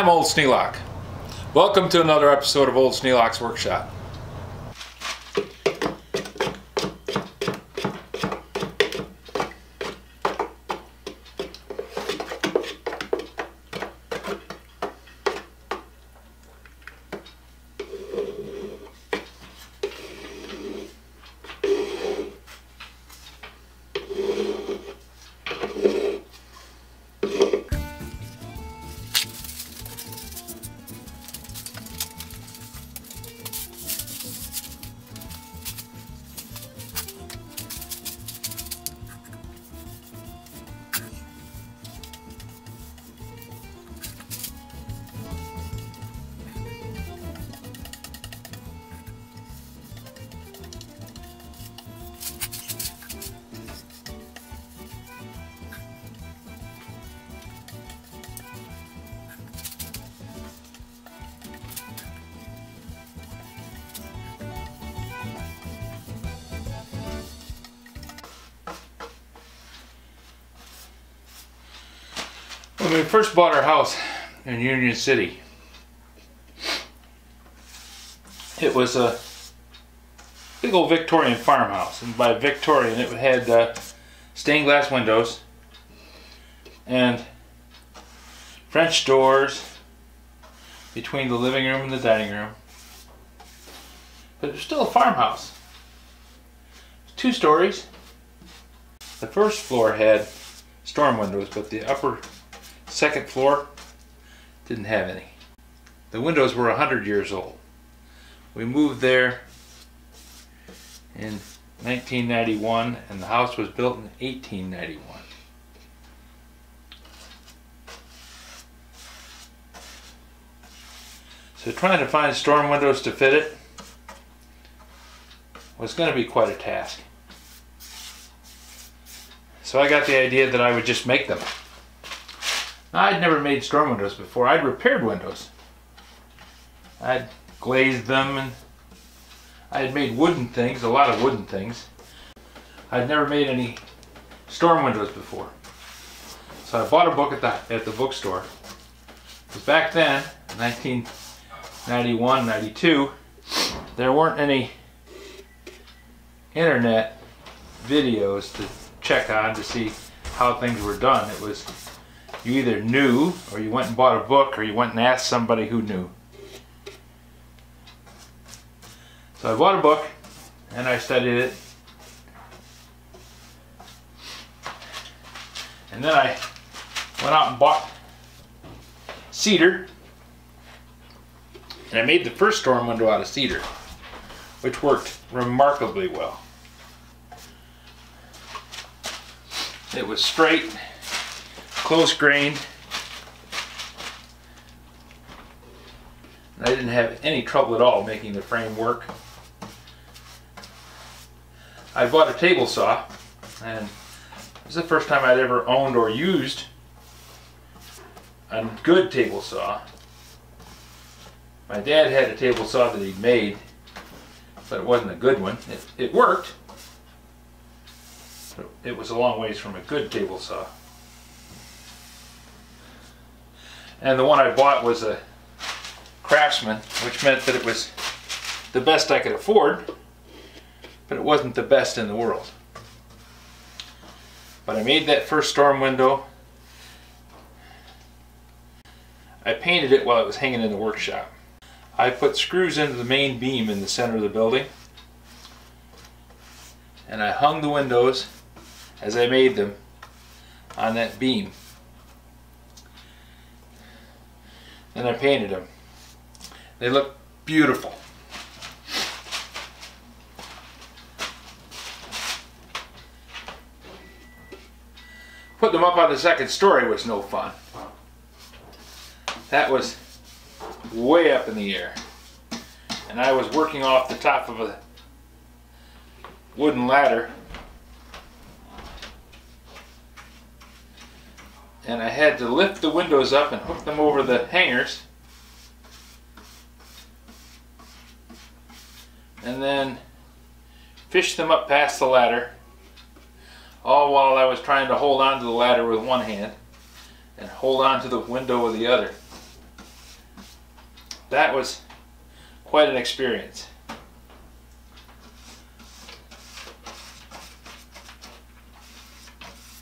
I'm Old Sneelock. Welcome to another episode of Old Sneelock's Workshop. When we first bought our house in Union City, it was a big old Victorian farmhouse. And by Victorian, it had uh, stained glass windows and French doors between the living room and the dining room. But it was still a farmhouse. Two stories. The first floor had storm windows, but the upper second floor didn't have any. The windows were 100 years old. We moved there in 1991 and the house was built in 1891. So trying to find storm windows to fit it was going to be quite a task. So I got the idea that I would just make them. I'd never made storm windows before. I'd repaired windows. I'd glazed them and I had made wooden things, a lot of wooden things. I'd never made any storm windows before. So I bought a book at the, at the bookstore. Because back then, 1991, 92, there weren't any internet videos to check on to see how things were done. It was you either knew or you went and bought a book or you went and asked somebody who knew. So I bought a book and I studied it. And then I went out and bought cedar. And I made the first storm window out of cedar, which worked remarkably well. It was straight, close grained. I didn't have any trouble at all making the frame work. I bought a table saw and this is the first time I'd ever owned or used a good table saw. My dad had a table saw that he made, but it wasn't a good one. It, it worked, but it was a long ways from a good table saw. And the one I bought was a Craftsman, which meant that it was the best I could afford, but it wasn't the best in the world. But I made that first storm window. I painted it while it was hanging in the workshop. I put screws into the main beam in the center of the building. And I hung the windows as I made them on that beam. And I painted them. They look beautiful. Putting them up on the second story was no fun. That was way up in the air. And I was working off the top of a wooden ladder. And I had to lift the windows up and hook them over the hangers. And then fish them up past the ladder all while I was trying to hold on to the ladder with one hand and hold on to the window with the other. that was quite an experience.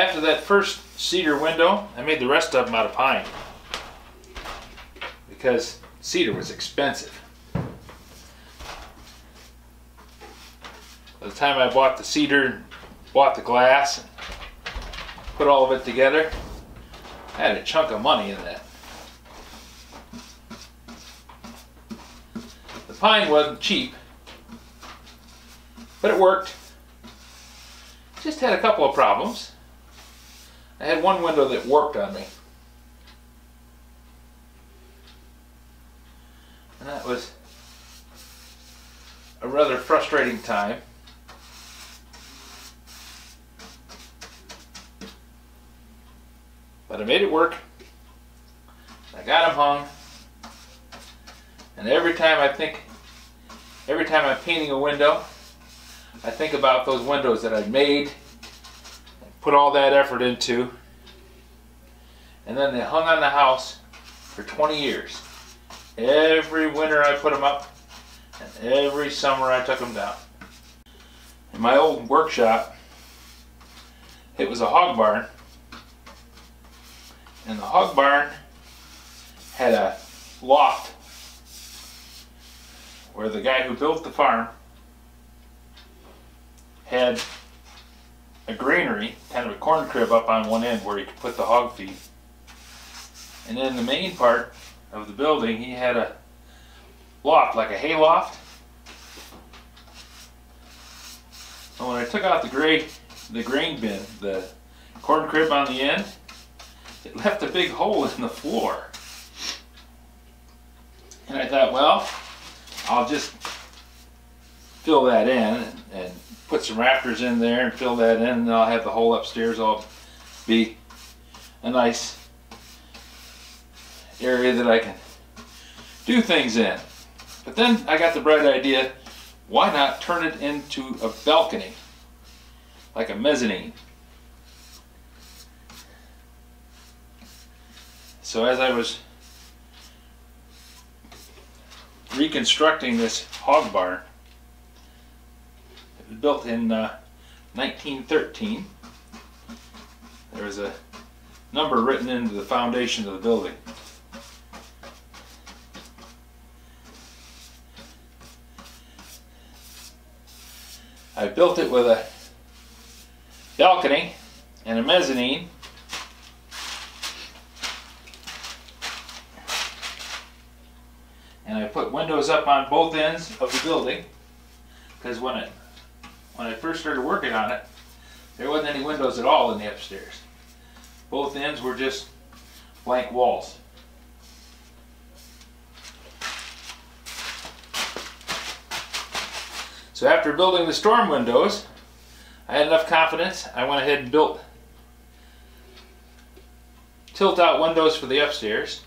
After that first cedar window, I made the rest of them out of pine because cedar was expensive. By the time I bought the cedar, and bought the glass, and put all of it together, I had a chunk of money in that. The pine wasn't cheap, but it worked. Just had a couple of problems. I had one window that worked on me. And that was a rather frustrating time. But I made it work. I got them hung. And every time I think, every time I'm painting a window, I think about those windows that I made, put all that effort into, and then they hung on the house for 20 years. Every winter I put them up, and every summer I took them down. In my old workshop, it was a hog barn, and the hog barn had a loft where the guy who built the farm had a granary, kind of a corn crib up on one end where he could put the hog feed. And then the main part of the building, he had a loft, like a hay loft. So when I took out the gray, the grain bin, the corn crib on the end, it left a big hole in the floor. And I thought, well, I'll just fill that in and, put some rafters in there and fill that in and I'll have the whole upstairs all be a nice area that I can do things in. But then I got the bright idea, why not turn it into a balcony, like a mezzanine. So as I was reconstructing this hog barn, built in uh, 1913. There is a number written into the foundation of the building. I built it with a balcony and a mezzanine and I put windows up on both ends of the building because when it when I first started working on it there wasn't any windows at all in the upstairs both ends were just blank walls so after building the storm windows I had enough confidence I went ahead and built tilt out windows for the upstairs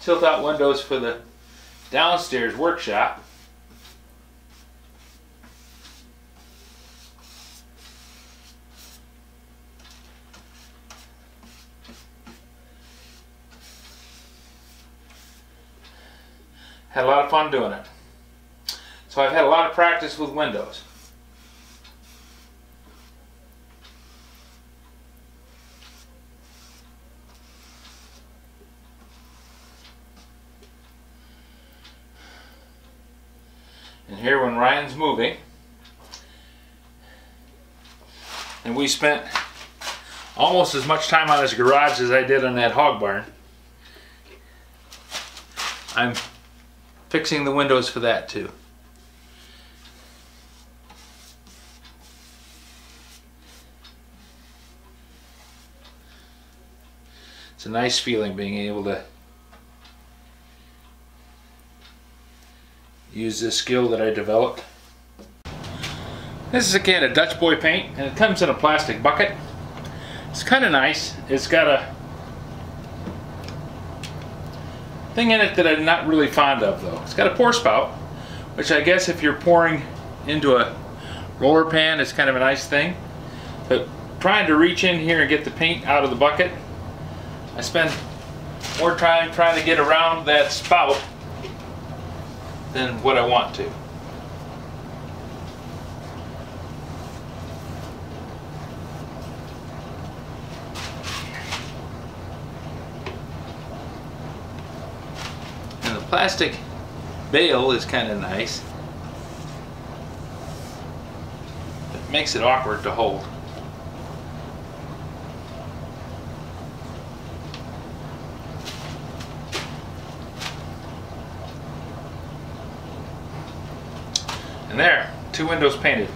tilt out windows for the downstairs workshop. Had a lot of fun doing it. So I've had a lot of practice with windows. And here when Ryan's moving, and we spent almost as much time on his garage as I did on that hog barn. I'm fixing the windows for that too. It's a nice feeling being able to use this skill that I developed. This is a can of Dutch Boy paint and it comes in a plastic bucket. It's kind of nice. It's got a thing in it that I'm not really fond of though. It's got a pour spout, which I guess if you're pouring into a roller pan is kind of a nice thing. But trying to reach in here and get the paint out of the bucket, I spend more time trying to get around that spout than what I want to. Plastic bail is kind of nice. It makes it awkward to hold. And there, two windows painted.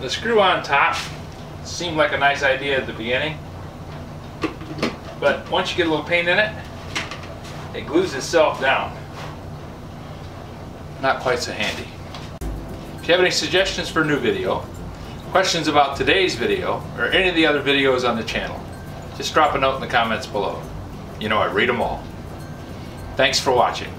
The screw on top seemed like a nice idea at the beginning. But once you get a little paint in it, it glues itself down. Not quite so handy. If you have any suggestions for a new video, questions about today's video, or any of the other videos on the channel, just drop a note in the comments below. You know I read them all. Thanks for watching.